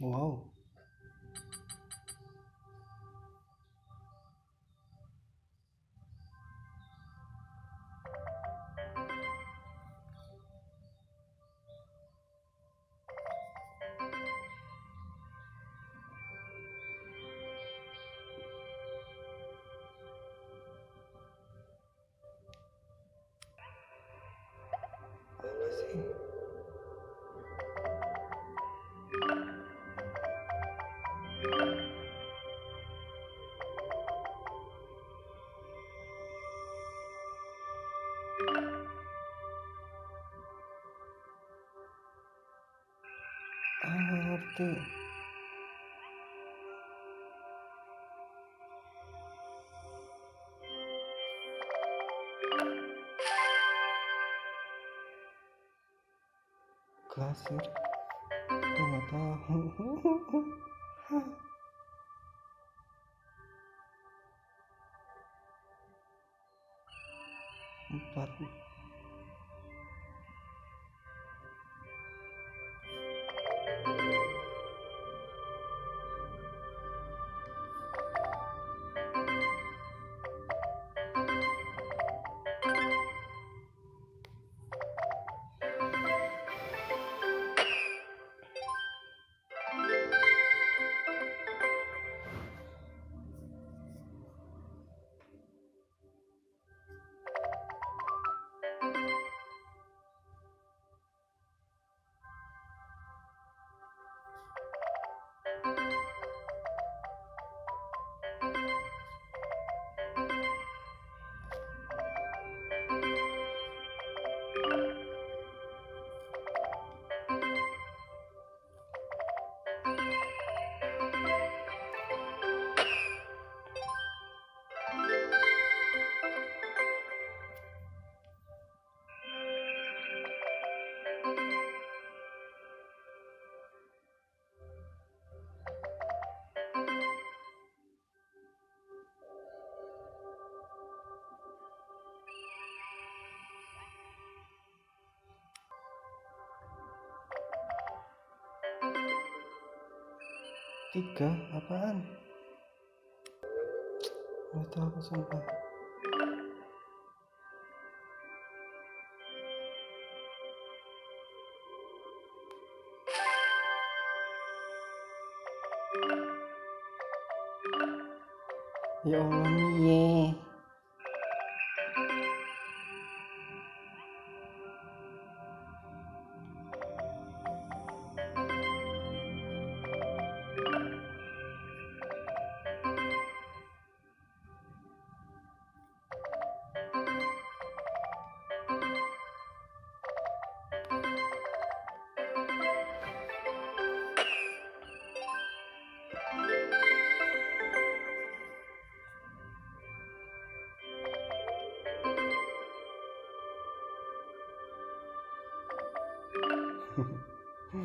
wow apa nggak ngerti klasir gue nggak tiga apaan? Nggak tahu aku sumpah. Ya Allah nih 呵 呵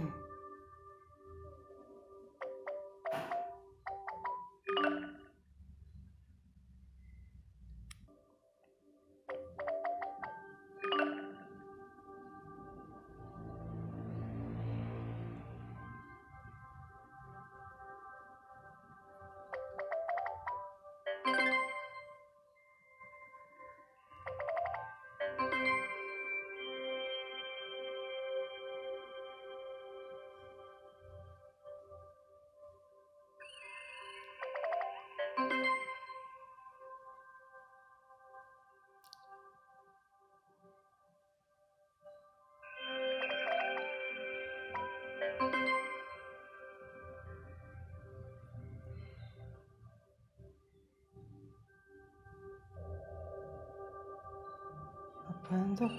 tuh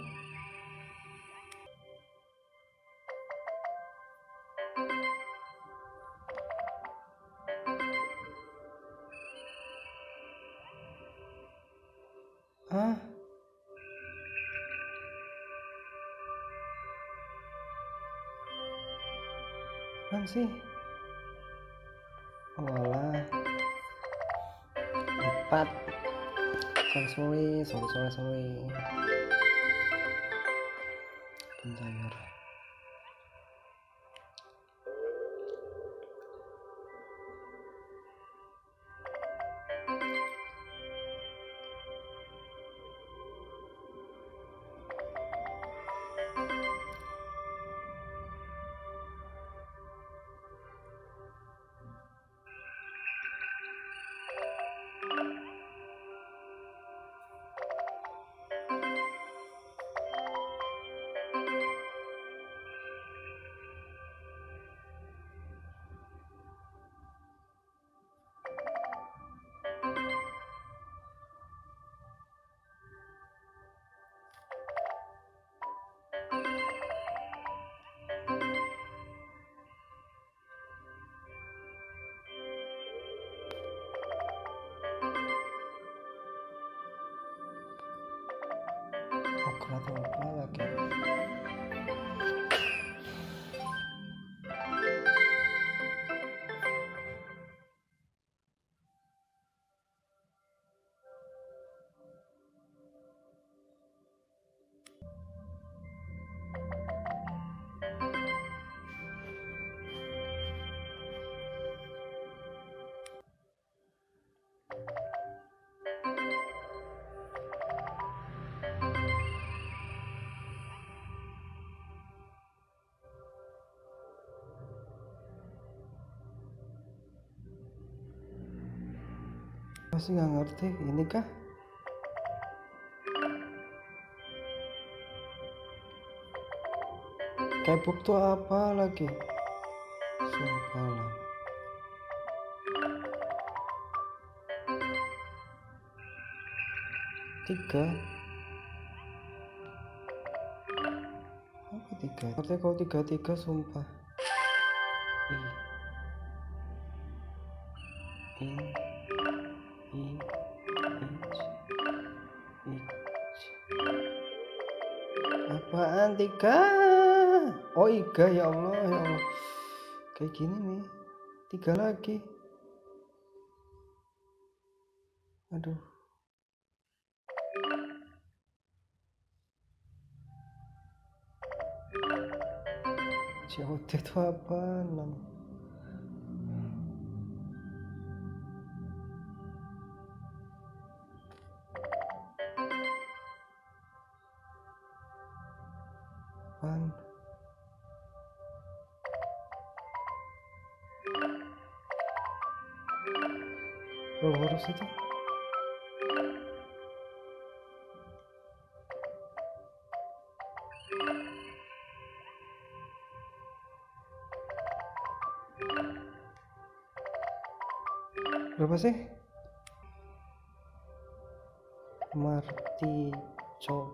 Hah? Apaan sih? Oh alah. Empat. Sorry, sorry, sorry, sorry. 正在阅读。chocolate dorada que masih nggak ngerti ini kah? K-pop tuh apa lagi? Sumpah lah tiga. Apa tiga? Artinya kalau tiga tiga sumpah. I tiga. Oh iga ya Allah ya Allah. Kayak gini nih. Tiga lagi. Aduh. Jauh itu apa? 6 kapan? Oh harus itu berapa sih? Marti Cok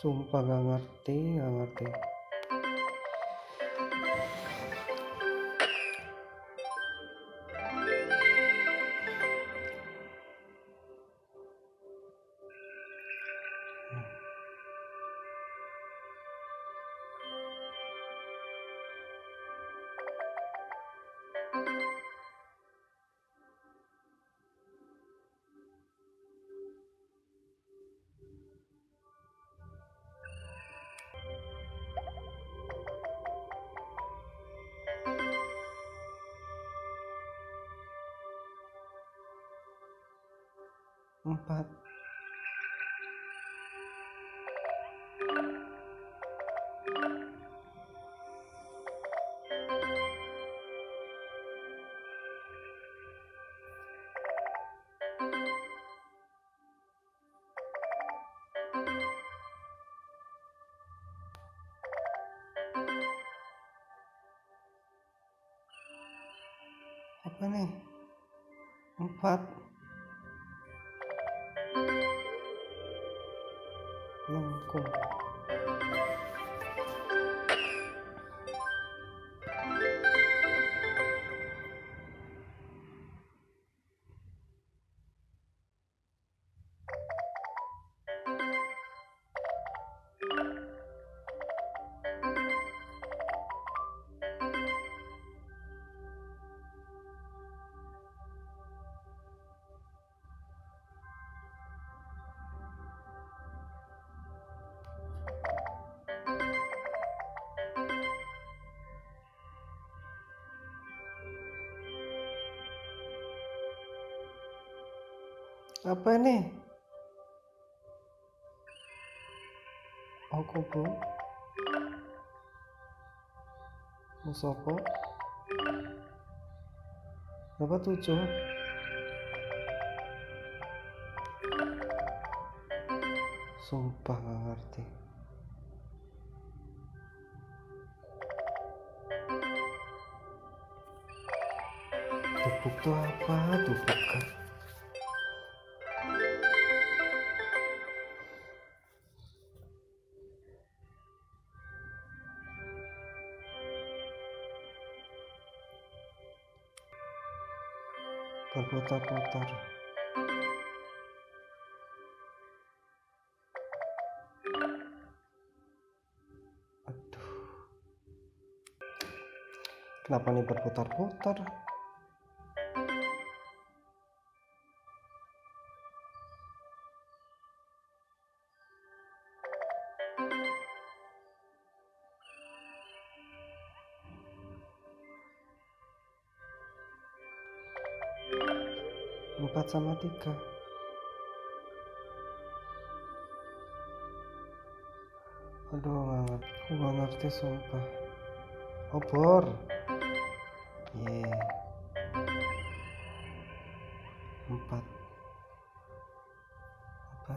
sumpah gak ngerti gak ngerti empat. Apa nih? Empat longo. Apa ini Okubo Musoko. Berapa? Tujuh. Sumpah gak ngerti. Tupuk tuh apa? Tupuk kan berputar-putar aduh. Kenapa nih berputar-putar empat sama tiga aduh nggak ngerti nggak ngerti sumpah. Obor ye empat. Apa?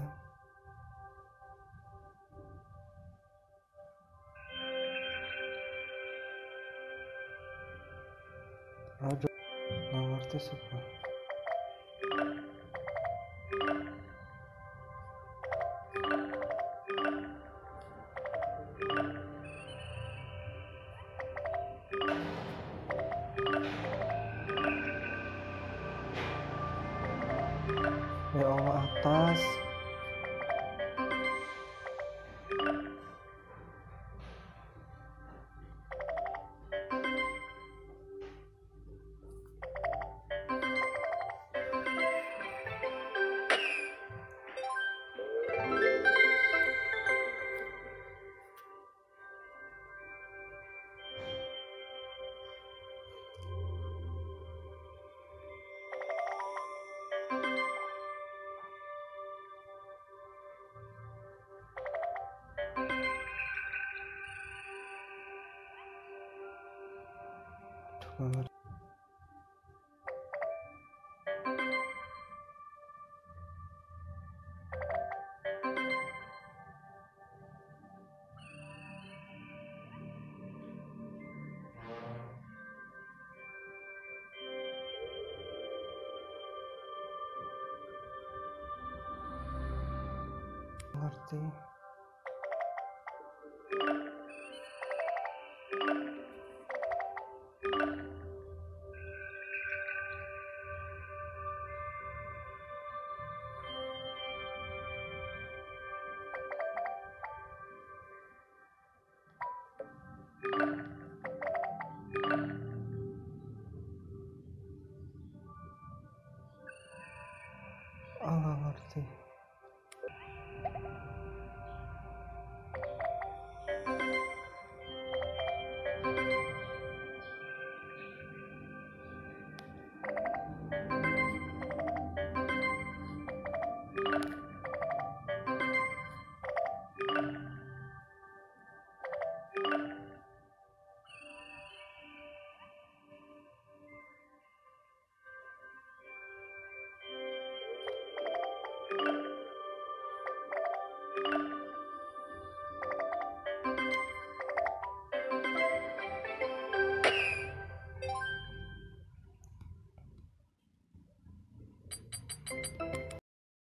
Aduh nggak ngerti sumpah ya Allah atas Aduh, nggak